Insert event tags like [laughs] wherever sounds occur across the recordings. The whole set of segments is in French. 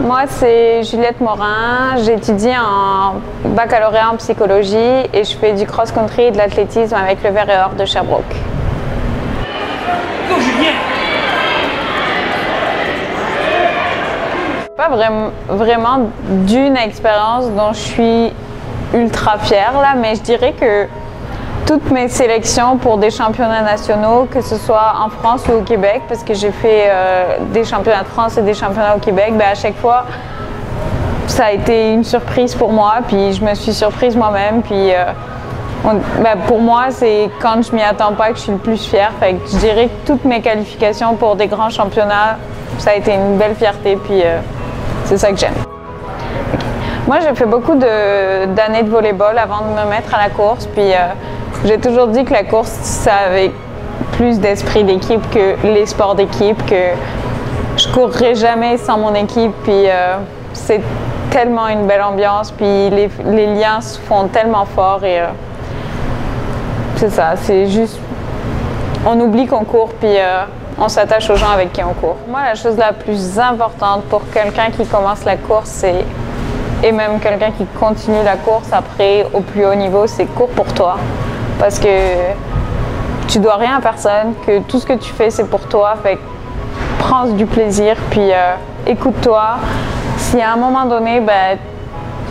Moi, c'est Juliette Morin. J'étudie en baccalauréat en psychologie et je fais du cross-country et de l'athlétisme avec le Vert et Or de Sherbrooke. Go, Julien! Pas vraiment, vraiment d'une expérience dont je suis ultra fière là, mais je dirais que toutes mes sélections pour des championnats nationaux, que ce soit en France ou au Québec, parce que j'ai fait euh, des championnats de France et des championnats au Québec, ben à chaque fois, ça a été une surprise pour moi, puis je me suis surprise moi-même, puis euh, ben pour moi, c'est quand je m'y attends pas que je suis le plus fière. Fait je dirais que toutes mes qualifications pour des grands championnats, ça a été une belle fierté, puis euh, c'est ça que j'aime. Moi, j'ai fait beaucoup de- d'années de, volleyball avant de me mettre à la course. Puis j'ai toujours dit que la course, ça avait plus d'esprit d'équipe que les sports d'équipe, que je courrais jamais sans mon équipe. Puis euh, c'est tellement une belle ambiance. Puis les, liens se font tellement forts. Et euh, c'est ça, c'est juste. On oublie qu'on court, puis euh, on s'attache aux gens avec qui on court. Moi, la chose la plus importante pour quelqu'un qui commence la course, c'est et même quelqu'un qui continue la course après au plus haut niveau, c'est cours pour toi. Parce que tu dois rien à personne, que tout ce que tu fais, c'est pour toi. Fait prends du plaisir, puis euh, écoute-toi. Si à un moment donné, ben,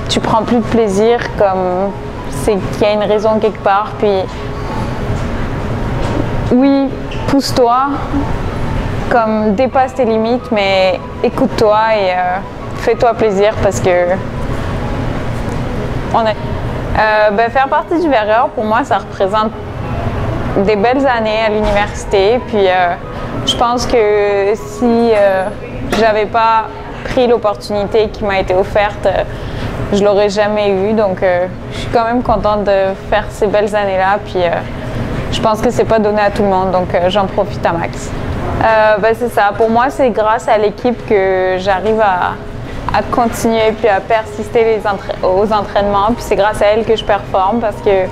tu prends plus de plaisir, comme c'est qu'il y a une raison quelque part, puis oui, pousse-toi, comme dépasse tes limites, mais écoute-toi et euh, fais-toi plaisir parce que on est. Euh, ben, faire partie du Verreur, pour moi, ça représente des belles années à l'université. Puis euh, je pense que si euh, j'avais pas pris l'opportunité qui m'a été offerte, euh, je l'aurais jamais eu. Donc je suis quand même contente de faire ces belles années-là. Puis je pense que c'est pas donné à tout le monde, donc j'en profite à max. Ben, c'est ça. Pour moi, c'est grâce à l'équipe que j'arrive à, à continuer puis à persister les aux entraînements. Puis c'est grâce à elle que je performe parce que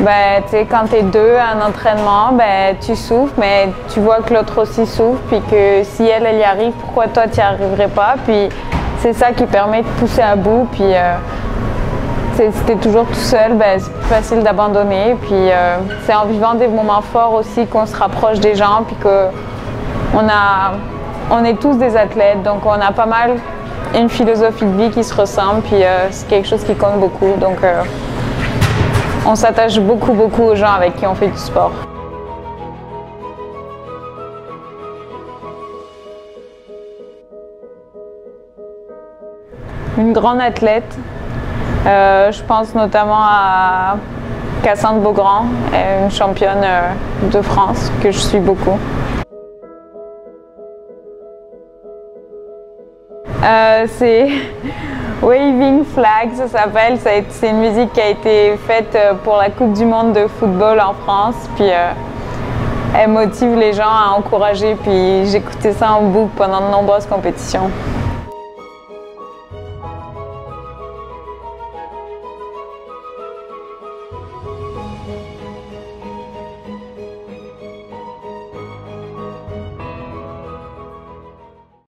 ben, tu sais, quand tu es deux à un entraînement, ben, tu souffres, mais tu vois que l'autre aussi souffre, puis que si elle, elle y arrive, pourquoi toi, tu n'y arriverais pas? Puis c'est ça qui permet de pousser à bout, puis euh, si tu es toujours tout seul, ben, c'est plus facile d'abandonner. Puis euh, c'est en vivant des moments forts aussi qu'on se rapproche des gens, puis que on, a, on est tous des athlètes, donc on a pas mal une philosophie de vie qui se ressemble, puis euh, c'est quelque chose qui compte beaucoup. Donc, euh, on s'attache beaucoup, beaucoup aux gens avec qui on fait du sport. Une grande athlète. Euh, je pense notamment à Cassandre Beaugrand, une championne de France que je suis beaucoup. Euh, c'est [laughs] Waving Flag, ça s'appelle. C'est une musique qui a été faite euh, pour la Coupe du Monde de football en France. Puis euh, elle motive les gens à encourager. Puis j'écoutais ça en boucle pendant de nombreuses compétitions.